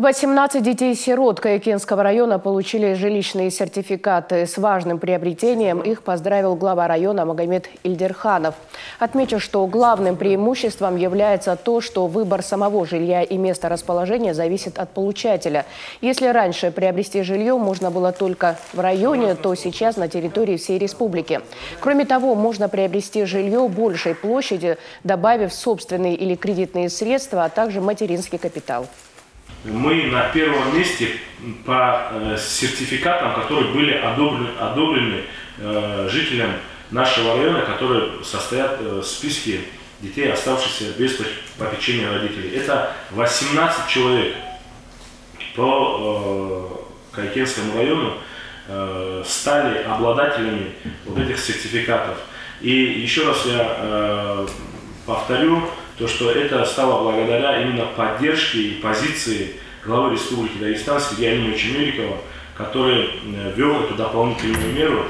18 детей-сирот Каякинского района получили жилищные сертификаты. С важным приобретением их поздравил глава района Магомед Ильдерханов. Отмечу, что главным преимуществом является то, что выбор самого жилья и места расположения зависит от получателя. Если раньше приобрести жилье можно было только в районе, то сейчас на территории всей республики. Кроме того, можно приобрести жилье большей площади, добавив собственные или кредитные средства, а также материнский капитал мы на первом месте по э, сертификатам, которые были одобрены, одобрены э, жителям нашего района, которые состоят э, в списке детей, оставшихся без попечения родителей. Это 18 человек по Кайкенскому району стали обладателями вот этих сертификатов. И еще раз я повторю, то, что это стало благодаря именно поддержке и позиции главы Республики Дагестан Сергея Алимовича Меликова, который э, ввел эту дополнительную меру